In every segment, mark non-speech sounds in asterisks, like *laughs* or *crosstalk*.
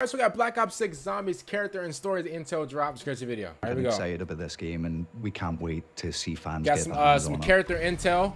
First, we got Black Ops 6 Zombies character and stories intel drops. Your video. Here I'm we go. excited about this game, and we can't wait to see fans Got get some uh, some it. character intel,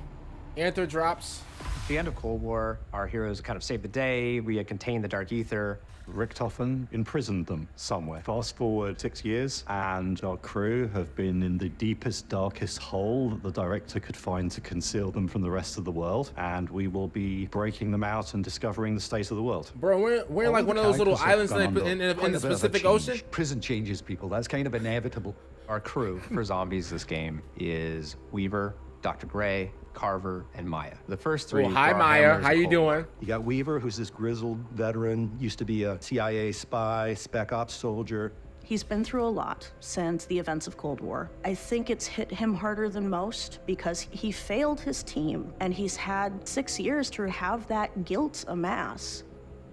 anther drops. At the end of Cold War, our heroes kind of saved the day. We had contained the Dark Ether. Richtofen imprisoned them somewhere. Fast forward six years, and our crew have been in the deepest, darkest hole that the director could find to conceal them from the rest of the world. And we will be breaking them out and discovering the state of the world. Bro, we're, we're All like one of those little islands in, gone the- in, in, in the quite a bit of a Pacific. Ocean. Prison changes people. That's kind of inevitable. Our crew for zombies this game is Weaver, Dr. Grey, Carver, and Maya. The first three. Well, hi Maya, how of you Cold War. doing? You got Weaver, who's this grizzled veteran, used to be a CIA spy, spec ops soldier. He's been through a lot since the events of Cold War. I think it's hit him harder than most because he failed his team and he's had six years to have that guilt amass.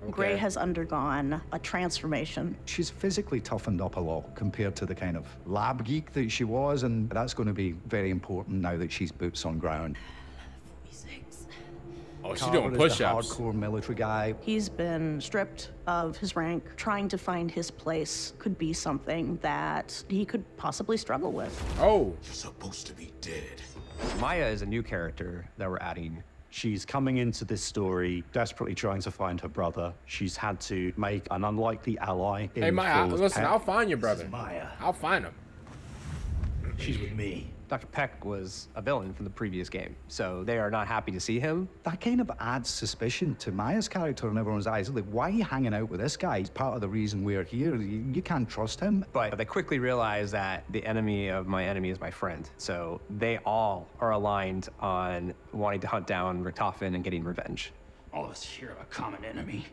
Grey has undergone a transformation. She's physically toughened up a lot compared to the kind of lab geek that she was, and that's going to be very important now that she's boots on ground. Oh, she's Carver doing is push the ups. hardcore military guy. He's been stripped of his rank. Trying to find his place could be something that he could possibly struggle with. Oh, You're supposed to be dead. Maya is a new character that we're adding. She's coming into this story desperately trying to find her brother. She's had to make an unlikely ally. In hey Maya, Phil's listen, Peck. I'll find your brother. Maya. I'll find him. She's with me. Dr. Peck was a villain from the previous game, so they are not happy to see him. That kind of adds suspicion to Maya's character in everyone's eyes. Like, why are you hanging out with this guy? He's part of the reason we're here. You, you can't trust him. But they quickly realize that the enemy of my enemy is my friend. So they all are aligned on wanting to hunt down Richtofen and getting revenge. All of us here have a common enemy.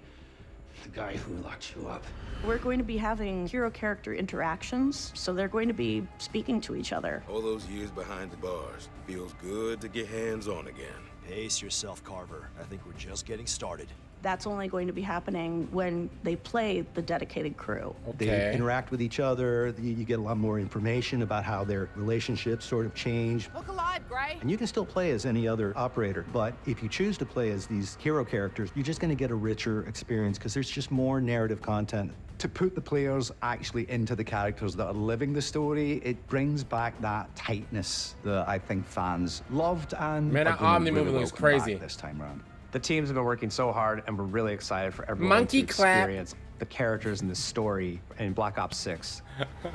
The guy who locked you up. We're going to be having hero character interactions, so they're going to be speaking to each other. All those years behind the bars. Feels good to get hands on again. Pace yourself, Carver. I think we're just getting started. That's only going to be happening when they play the dedicated crew. They interact with each other. You, you get a lot more information about how their relationships sort of change. Look alive, Grey. And you can still play as any other operator, but if you choose to play as these hero characters, you're just going to get a richer experience because there's just more narrative content. To put the players actually into the characters that are living the story, it brings back that tightness that I think fans loved and Man, are that gonna Omni really movie looks crazy. this time around. The teams have been working so hard, and we're really excited for everyone Monkey to clap. experience the characters and the story in Black Ops 6. *laughs*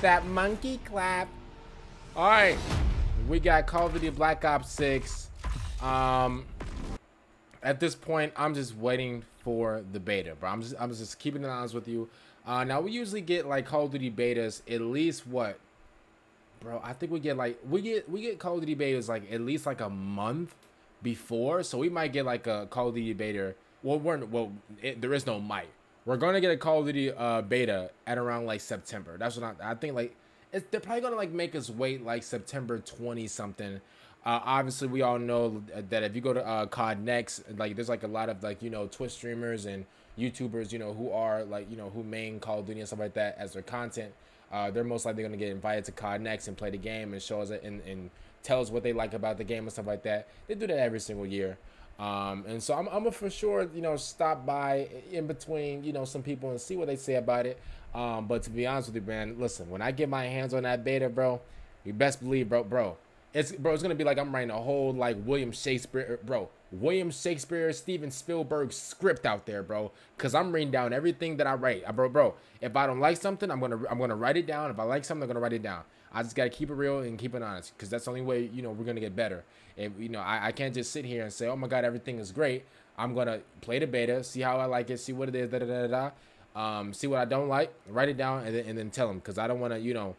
That monkey clap. All right, we got Call of Duty Black Ops 6. Um, at this point, I'm just waiting for the beta, bro. I'm just, I'm just keeping it honest with you. Uh, now we usually get like Call of Duty betas at least what, bro? I think we get like we get we get Call of Duty betas like at least like a month before, so we might get like a Call of Duty beta. Well, we're well, it, there is no might. We're gonna get a Call of Duty uh, beta at around like September. That's what I, I think. Like, they're probably gonna like make us wait like September twenty something. Uh, obviously, we all know that if you go to uh, COD Next, like there's like a lot of like you know Twitch streamers and YouTubers, you know, who are like you know who main Call of Duty and stuff like that as their content. Uh, they're most likely gonna get invited to COD Next and play the game and show us it and, and tell us what they like about the game and stuff like that. They do that every single year. Um, and so I'm, I'm gonna for sure, you know, stop by in between, you know, some people and see what they say about it. Um, but to be honest with you, man, listen, when I get my hands on that beta, bro, you best believe, bro, bro, it's bro, it's gonna be like I'm writing a whole like William Shakespeare, bro, William Shakespeare, Steven Spielberg script out there, bro, because I'm writing down everything that I write, bro, bro. If I don't like something, I'm gonna I'm gonna write it down. If I like something, I'm gonna write it down. I just gotta keep it real and keep it honest, because that's the only way you know we're gonna get better. And you know, I, I can't just sit here and say, oh my god, everything is great. I'm gonna play the beta, see how I like it, see what it is, da da da da. da. Um, see what I don't like, write it down, and then and then tell them, because I don't want to, you know,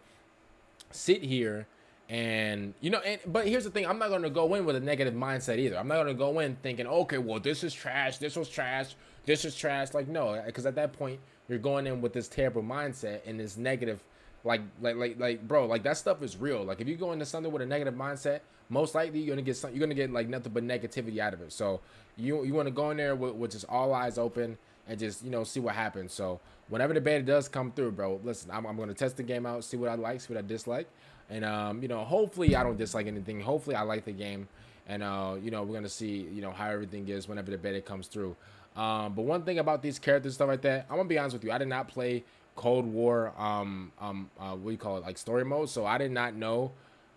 sit here and you know and but here's the thing i'm not going to go in with a negative mindset either i'm not going to go in thinking okay well this is trash this was trash this is trash like no because at that point you're going in with this terrible mindset and this negative like like like like bro like that stuff is real like if you go into something with a negative mindset most likely you're gonna get some you're gonna get like nothing but negativity out of it so you you want to go in there with, with just all eyes open and just you know see what happens so whenever the beta does come through bro listen i'm, I'm gonna test the game out see what i like see what i dislike and um, you know, hopefully I don't dislike anything. Hopefully I like the game, and uh, you know, we're gonna see you know how everything is whenever the beta comes through. Um, but one thing about these characters stuff like that, I'm gonna be honest with you. I did not play Cold War. Um, um, uh, what do you call it? Like story mode. So I did not know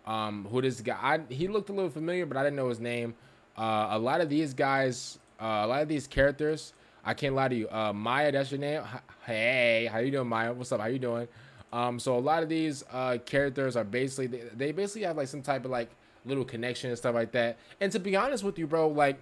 um, who this guy. I, he looked a little familiar, but I didn't know his name. Uh, a lot of these guys, uh, a lot of these characters, I can't lie to you. Uh, Maya, that's your name. Hey, how you doing, Maya? What's up? How you doing? Um, so a lot of these uh, characters are basically they, they basically have like some type of like little connection and stuff like that. And to be honest with you, bro, like,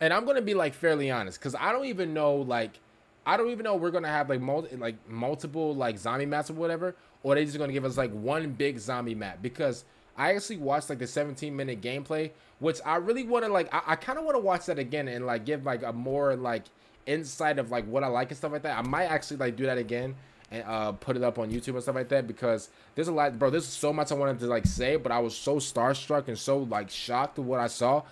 and I'm gonna be like fairly honest, cause I don't even know like, I don't even know we're gonna have like multi like multiple like zombie maps or whatever, or they just gonna give us like one big zombie map because I actually watched like the 17 minute gameplay, which I really want to like. I, I kind of want to watch that again and like give like a more like insight of like what I like and stuff like that. I might actually like do that again and uh, put it up on YouTube and stuff like that because there's a lot, bro. There's so much I wanted to like say, but I was so starstruck and so like shocked with what I saw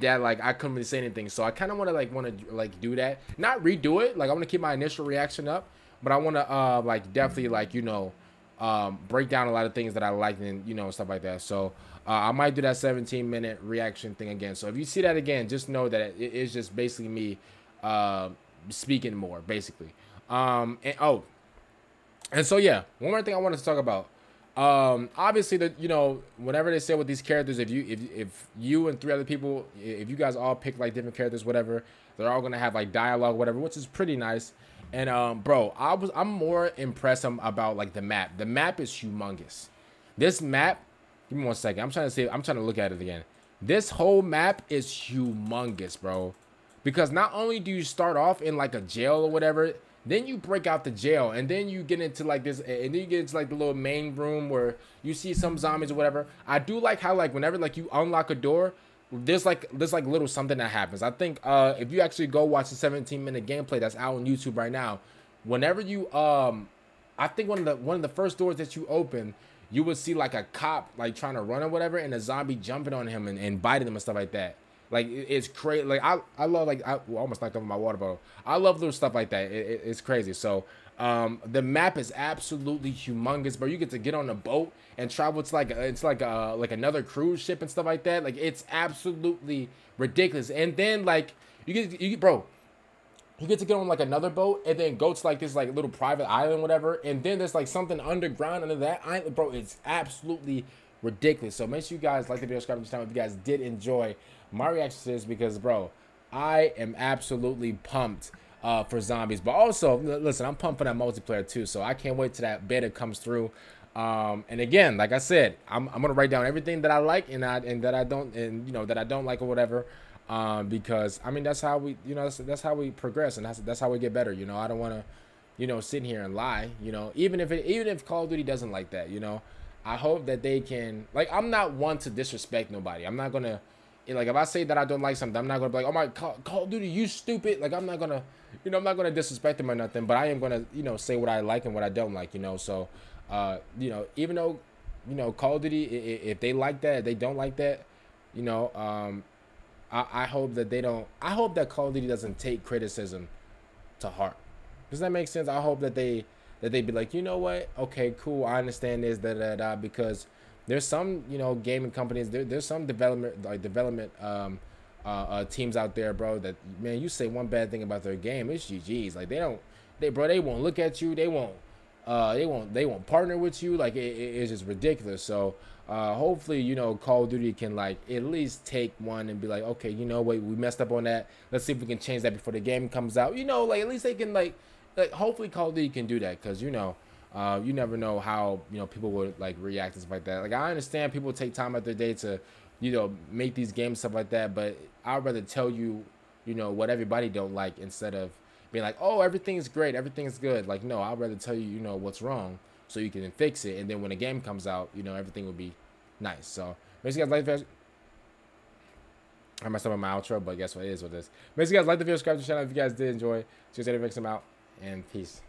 that like I couldn't really say anything. So I kind of want to like want to like do that, not redo it. Like I want to keep my initial reaction up, but I want to uh like definitely like you know um break down a lot of things that I like and you know stuff like that. So. Uh, I might do that 17 minute reaction thing again. So if you see that again, just know that it is just basically me uh, speaking more, basically. Um, and oh, and so yeah, one more thing I wanted to talk about. Um, obviously, that you know, whenever they say with these characters, if you if if you and three other people, if you guys all pick like different characters, whatever, they're all gonna have like dialogue, whatever, which is pretty nice. And um, bro, I was I'm more impressed about like the map. The map is humongous. This map, give me one second. I'm trying to see. I'm trying to look at it again. This whole map is humongous, bro. Because not only do you start off in like a jail or whatever, then you break out the jail, and then you get into like this, and then you get into like the little main room where you see some zombies or whatever. I do like how like whenever like you unlock a door, there's like there's like little something that happens. I think uh if you actually go watch the 17 minute gameplay that's out on YouTube right now, whenever you um, I think one of the one of the first doors that you open, you would see like a cop like trying to run or whatever, and a zombie jumping on him and, and biting him and stuff like that. Like it's crazy. Like I, I love like I well, almost knocked over my water bottle. I love little stuff like that. It, it, it's crazy. So um, the map is absolutely humongous, bro. You get to get on a boat and travel to like it's like a like another cruise ship and stuff like that. Like it's absolutely ridiculous. And then like you get you bro, you get to get on like another boat and then go to like this like little private island, whatever. And then there's like something underground under that island, bro. It's absolutely ridiculous. So make sure you guys like the video, subscribe to the channel if you guys did enjoy my reaction to this because, bro, I am absolutely pumped uh, for zombies. But also, listen, I'm pumping that multiplayer too, so I can't wait till that beta comes through. Um, and again, like I said, I'm, I'm gonna write down everything that I like and I and that I don't and you know that I don't like or whatever. Um, because I mean that's how we you know that's, that's how we progress and that's that's how we get better. You know, I don't want to you know sit here and lie. You know, even if it even if Call of Duty doesn't like that, you know, I hope that they can like I'm not one to disrespect nobody. I'm not gonna like if I say that I don't like something, I'm not gonna be like, oh my Call, Call of Duty, you stupid. Like I'm not gonna, you know, I'm not gonna disrespect them or nothing. But I am gonna, you know, say what I like and what I don't like. You know, so, uh, you know, even though, you know, Call of Duty, if they like that, they don't like that, you know, um, I, I hope that they don't. I hope that Call of Duty doesn't take criticism to heart. Does that make sense? I hope that they that they be like, you know what? Okay, cool. I understand this, da da da, because there's some you know gaming companies there, there's some development like development um, uh, uh, teams out there bro that man you say one bad thing about their game it's GG's like they don't they bro they won't look at you they won't uh, they won't they won't partner with you. Like it, it, it's just ridiculous. So uh, hopefully you know Call of Duty can like at least take one and be like okay you know what we messed up on that. Let's see if we can change that before the game comes out. You know like at least they can like like hopefully Call of Duty can do that because you know uh, you never know how you know people would like react and stuff like that. Like I understand people take time out of their day to, you know, make these games stuff like that, but I'd rather tell you, you know, what everybody don't like instead of being like, oh, everything's great, everything's good. Like no, I'd rather tell you, you know, what's wrong so you can fix it, and then when the game comes out, you know, everything will be nice. So make sure you guys like. I messed up on my outro, but guess what? It is what it is. Make sure you guys like the video, subscribe to the channel if you guys did enjoy. See you later, fix them out, and peace.